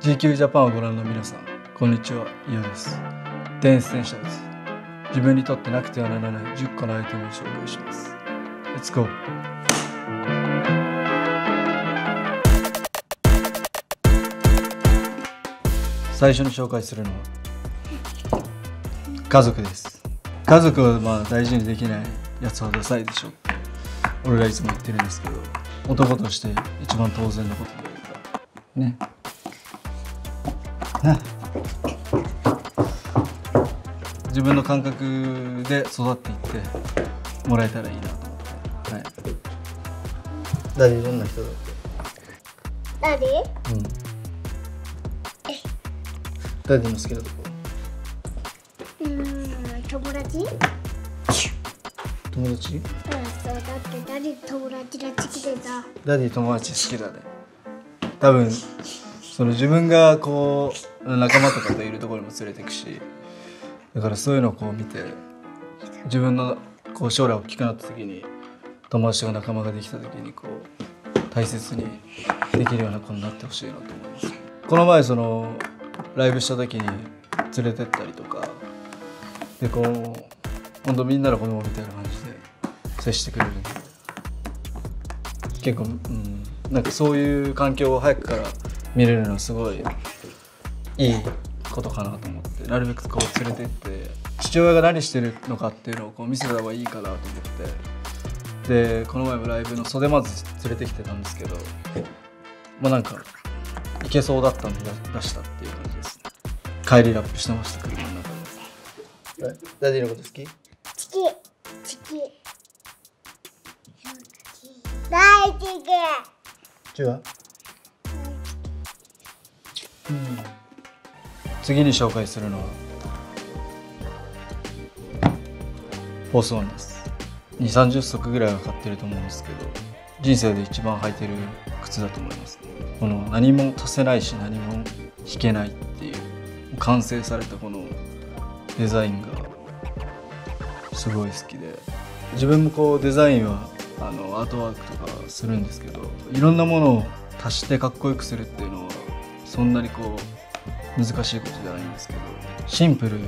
GQ ジャパンをご覧の皆さんこんにちは IO です。 Ten Essentials 自分にとってなくてはならない10個のアイテムを紹介します。Let's go 最初に紹介するのは家族です。家族をまあ大事にできないやつはダサいでしょ。俺らいつも言ってるんですけど男として一番当然のこと。というかね。自分の感覚で育っていってもらえたらいいな。と思ってはい。 Daddy どんな人だっけうん。ダディの好きなとこ。うーん友達？うん友達そうだって誰友達が好きでさ。 Daddy 友達好きだね。多分その自分がこう仲間とかといるところにも連れてくしだからそういうのをこう見て自分のこう将来大きくなった時に友達が仲間ができた時にこう大切にできるような子になってほしいなと思います。この前そのライブした時に連れてったりとかでこうほんとみんなの子供みたいな感じで接してくれるんで。結構、うん、なんかそういう環境を早くから見れるのはすごいいいことかなと思ってなるべくこう連れてって父親が何してるのかっていうのをこう見せた方がいいかなと思ってでこの前もライブの袖まず連れてきてたんですけどまあなんかいけそうだったんで出したっていう感じです帰りラップしてました車の中で。 Daddy のこと好き？好き。好き。大好き。チュ次に紹介するのはフォースワンです。2 3 0足ぐらいは買ってると思うんですけど人生で一番履いてる靴だと思います。この何も足せないし何も引けないっていう完成されたこのデザインがすごい好きで。自分もこうデザインはあのアートワークとかするんですけどいろんなものを足してかっこよくするっていうのはそんなにこう難しいことじゃないんですけどシンプル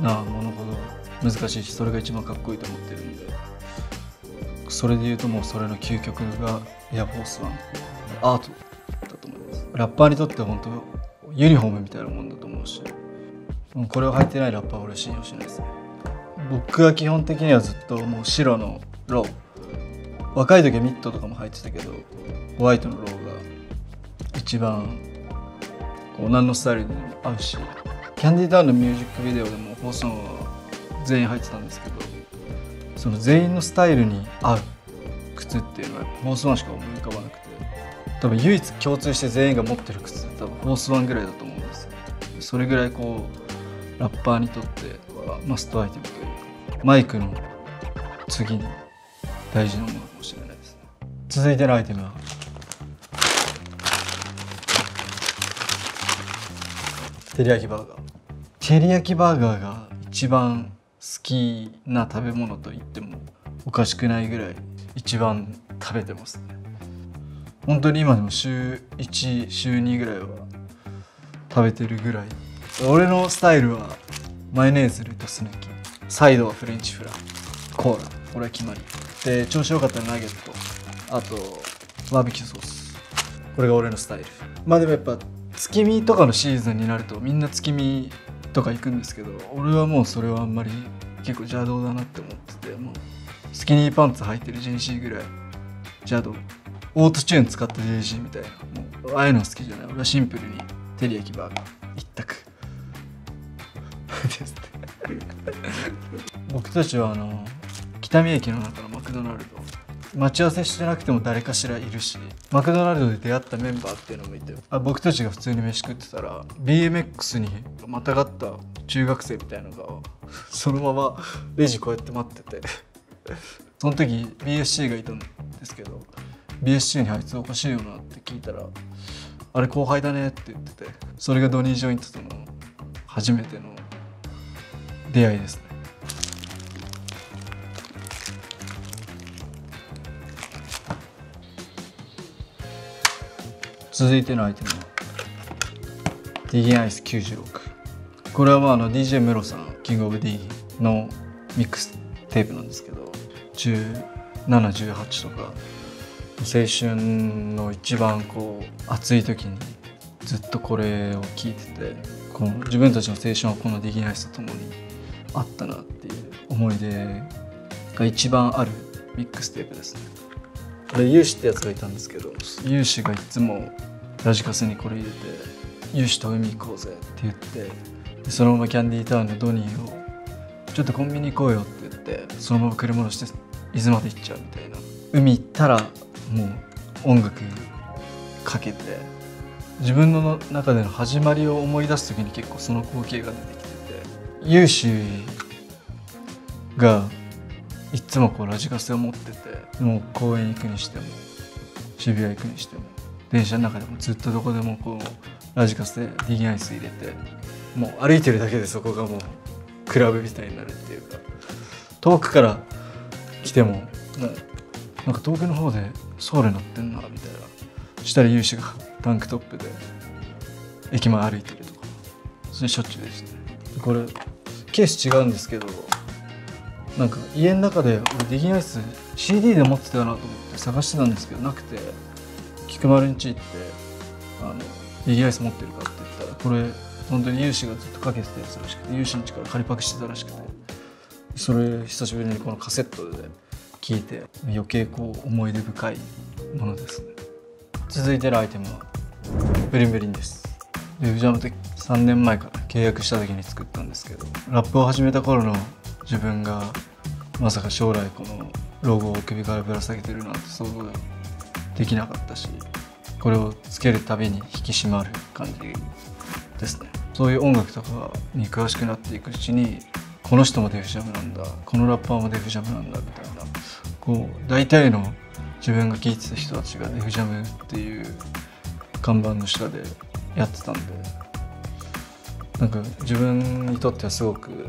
なものほど難しいしそれが一番かっこいいと思ってるんでそれで言うともうそれの究極がエアフォースワン。アートだと思います。ラッパーにとっては本当ユニフォームみたいなもんだと思うしこれを履いてないラッパーは俺信用しないですね。僕は基本的にはずっともう白のロー。若い時はミッドとかも履いてたけどホワイトのローが一番こう何のスタイルにも合うし KANDYTOWN のミュージックビデオでも放送は全員入ってたんですけどその全員のスタイルに合う靴っていうのはフォースワンしか思い浮かばなくて多分唯一共通して全員が持ってる靴って多分フォースワンぐらいだと思うんです。それぐらいこうラッパーにとってはマストアイテムというかマイクの次に大事なものかもしれないですね。続いてのアイテムは？照り焼きバーガー。照り焼きバーガーが一番好きな食べ物と言ってもおかしくないぐらい一番食べてますね。本当に今でも週1週2ぐらいは食べてるぐらい。俺のスタイルはマヨネーズルとスネキサイドはフレンチフライ。コーラ。これは決まり。で調子良かったらナゲット。あとバーベキューソース。これが俺のスタイル。まあでもやっぱ月見とかのシーズンになるとみんな月見とか行くんですけど俺はもうそれはあんまり結構邪道だなって思っててもうスキニーパンツ履いてる JC ぐらい邪道。オートチューン使った JC みたいな。もうああいうの好きじゃない。俺はシンプルに照り焼きバーガー一択。ですね 僕たちはあの北見駅の中のマクドナルド待ち合わせしてなくても誰かしらいるしマクドナルドで出会ったメンバーっていうのもいてあ僕たちが普通に飯食ってたら BMX にまたがった中学生みたいなのがそのままレジこうやって待ってて。その時 BSC がいたんですけど BSC にあいつおかしいよなって聞いたらあれ後輩だねって言っててそれがドニー・ジョイントとの初めての出会いですね。続いてのアイテムは Diggin' Ice 96これはまああの DJ メロさんキングオブディのミックステープなんですけど1718とか青春の一番こう熱い時にずっとこれを聴いててこの自分たちの青春はこの Diggin' Ice と共にあったなっていう思い出が一番あるミックステープですね。これユーシってやつがいたんですけどユーシがいつもラジカセにこれ入れて「ユーシと海行こうぜ」って言ってそのままキャンディータウンのドニーを「ちょっとコンビニ行こうよ」って言ってそのまま車乗して伊豆まで行っちゃうみたいな。海行ったらもう音楽かけて自分の中での始まりを思い出す時に結構その光景が出てきててユーシがいつもこうラジカセを持っててもう公園行くにしても渋谷行くにしても電車の中でもずっとどこでもこうラジカセディギアイス入れてもう歩いてるだけでそこがもうクラブみたいになるっていうか遠くから来てももなんか遠くの方でソウル乗ってんなみたいなしたらユーシがタンクトップで駅前歩いてるとかそれしょっちゅうでした。ねこれケース違うんですけどなんか家の中で俺ディギンアイス CD で持ってたなと思って探してたんですけどなくて菊丸んち行ってあのディギアイス持ってるかって言ったらこれ本当にユーシがずっとかけてたやつらしくてユーシの家から借りパクしてたらしくてそれ久しぶりにこのカセットで聞いて余計こう思い出深いものですね。続いてるアイテムはブリンブリンです。でフジャムって3年前から契約した時に作ったんですけどラップを始めた頃の自分がまさか将来このロゴを首からぶら下げてるなんて想像できなかったしこれをつけるたびに引き締まる感じですね。そういう音楽とかに詳しくなっていくうちにこの人もデフジャムなんだこのラッパーもデフジャムなんだみたいなこう大体の自分が聴いてた人たちがデフジャムっていう看板の下でやってたんでなんか自分にとってはすごく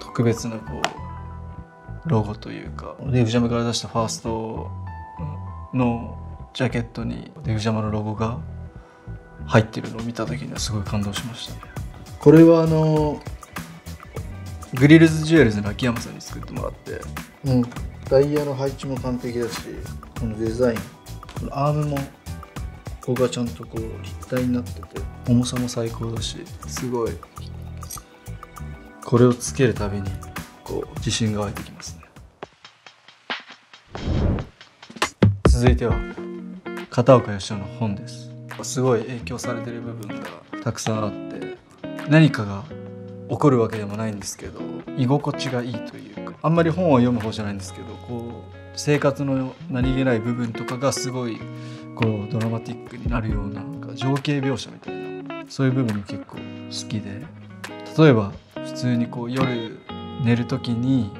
特別なこうロゴというかデフジャムから出したファーストのジャケットにデフジャムのロゴが入ってるのを見た時にはすごい感動しましたね。これはあのグリルズジュエルズの秋山さんに作ってもらって。うん。ダイヤの配置も完璧だしこのデザイン。このアームもここがちゃんとこう立体になってて重さも最高だしすごいこれをつけるたびにこう自信が湧いてきますね。続いては片岡義雄の本です。すごい影響されてる部分がたくさんあって何かが起こるわけでもないんですけど居心地がいいというかあんまり本を読む方じゃないんですけどこう生活の何気ない部分とかがすごいこうドラマティックになるようななんか情景描写みたいなそういう部分も結構好きで例えば普通にこう夜寝る時に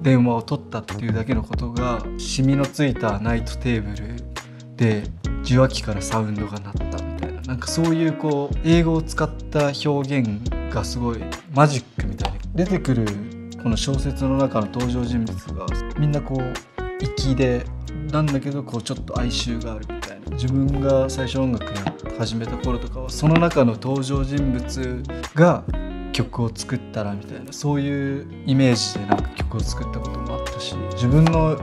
電話を取ったっていうだけのことがシミのついたナイトテーブルで受話器からサウンドが鳴ったみたいななんかそういうこう英語を使った表現がすごいマジックみたいに出てくるこの小説の中の登場人物がみんなこう粋でなんだけどこうちょっと哀愁があるみたいな自分が最初音楽や始めた頃とかはその中の登場人物が曲を作ったらみたいなそういうイメージでなんか曲を作ったこともあったし自分の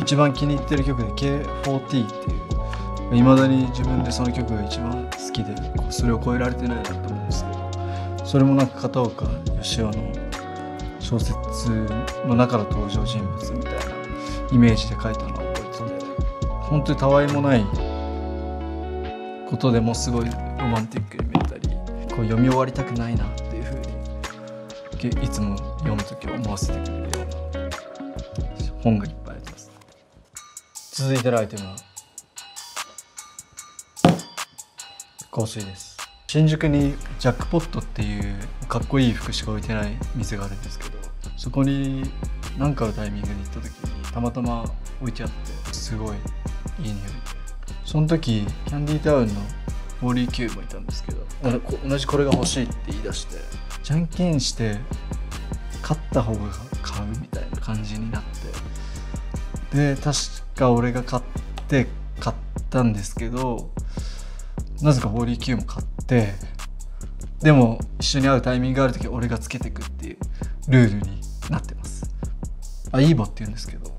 一番気に入ってる曲で K40 っていういまだに自分でその曲が一番好きでそれを超えられてないなと思うんですけどそれもなんか片岡義雄の小説の中の登場人物みたいなイメージで書いたのを覚えてて本当にたわいもないことでもすごいロマンティックに見えたりこう読み終わりたくないなっていつも読む時は思わせてくれるような本がいっぱいあります。続いてのアイテムは香水です。新宿にジャックポットっていうかっこいい服しか置いてない店があるんですけどそこに何かのタイミングで行った時にたまたま置いてあってすごいいい匂い。でその時キャンディータウンのホーリーキューもいたんですけど同じこれが欲しいって言い出して。じゃんけんして勝った方が買うみたいな感じになってで確か俺が買って買ったんですけどなぜかホーリーキューも買ってでも一緒に会うタイミングがある時俺がつけてくっていうルールになってます。あイーボって言うんですけど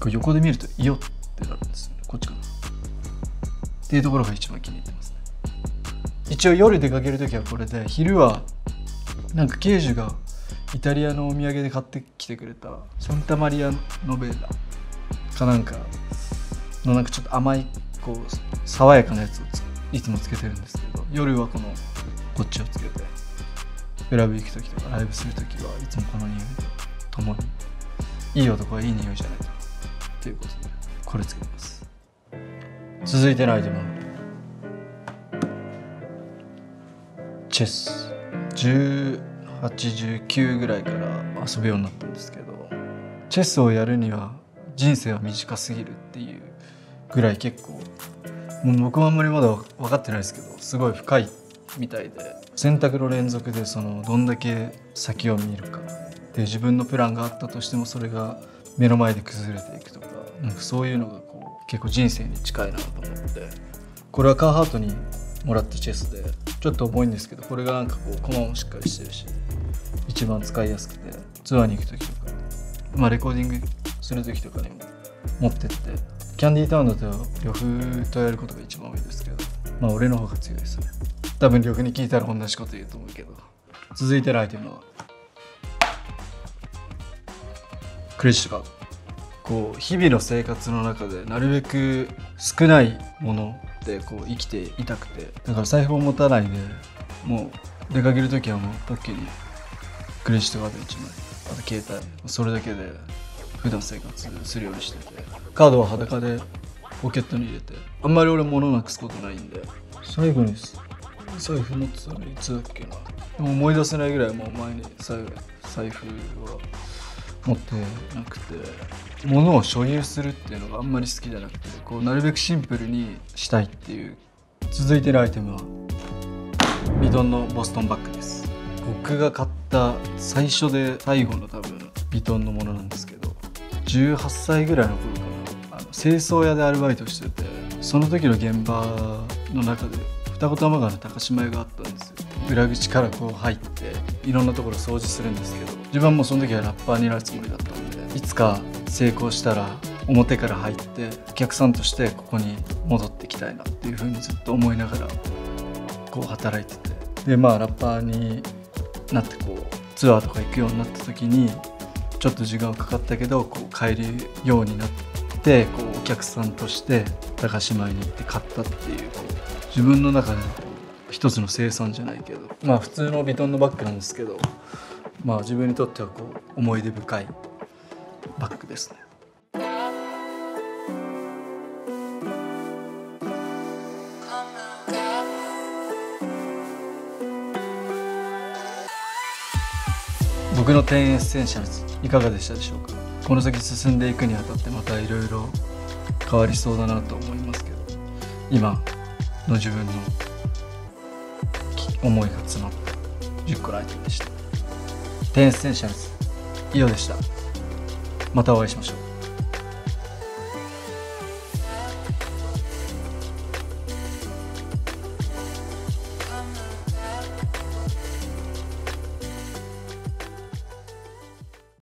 これ横で見るとイオってなるんですよね。こっちかな。っていうところが一番気に入ってます。一応夜出かける時はこれで昼はなんか刑事がイタリアのお土産で買ってきてくれたサンタマリア・ノベーラかなんかのなんかちょっと甘いこう爽やかなやつをいつもつけてるんですけど夜はこのこっちをつけてクラブ行く時とかライブす。る時はいつもこの匂いで共にいい男はいい匂いじゃないと。ということでこれつけてます。続いてのアイテムチェス。1819ぐらいから遊ぶようになったんですけどチェスをやるには人生は短すぎるっていうぐらい結構もう僕もあんまりまだ分かってないですけどすごい深いみたいで選択の連続でそのどんだけ先を見るかで自分のプランがあったとしてもそれが目の前で崩れていくとかなんかそういうのがこう結構人生に近いなと思ってこれはカーハートにもらったチェスでちょっと重いんですけどこれがなんかこう駒もしっかりしてるし一番使いやすくてツアーに行く時とかまあレコーディングする時とかにも持ってってキャンディータウンだと呂布とやることが一番多いですけどまあ俺の方が強いですね。多分呂布に聞いたら同じこと言うと思うけど続いてのアイテムはクレジットカードこう日々の生活の中でなるべく少ないものでこう生きていたくて。だから財布を持たないでもう出かける時はもうポッケにクレジットカード1枚。あと携帯。それだけで普段生活するようにしてて。カードは裸でポケットに入れて。あんまり俺物なくすことないんで。最後に財布持ってたのいつだっけな。でも思い出せないぐらいもう前に財財布は持ってなくて物を所有するっていうのがあんまり好きじゃなくてこうなるべくシンプルにしたいっていう続いてるアイテムはビトンのボストンバッグです。僕が買った最初で最後の多分ビトンのものなんですけど18歳ぐらいの頃かなあの清掃屋でアルバイトしててその時の現場の中で二子玉川の高島屋があったんですよ。裏口からこう入っていろんなところ掃除するんですけど自分もその時はラッパーになるつもりだったんでいつか成功したら表から入ってお客さんとしてここに戻ってきたいなっていうふうにずっと思いながらこう働いてて。でまあラッパーになってこうツアーとか行くようになった時にちょっと時間はかかったけどこう帰るようになってこうお客さんとして高島屋に行って買ったっていうこう自分の中で一つの生産じゃないけどまあ普通のビトンのバッグなんですけどまあ自分にとってはこう思い出深いバッグですね。僕の10 Essentials いかがでしたでしょうか？この先進んでいくにあたってまたいろいろ変わりそうだなと思いますけど今の自分の思いが詰まった10個のアイテムでした。 Ten Essentials IO でした。またお会いしましょう。